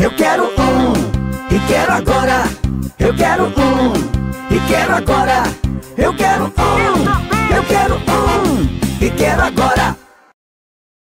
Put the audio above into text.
Eu quero um e quero agora. Eu quero um e quero agora. Eu quero um.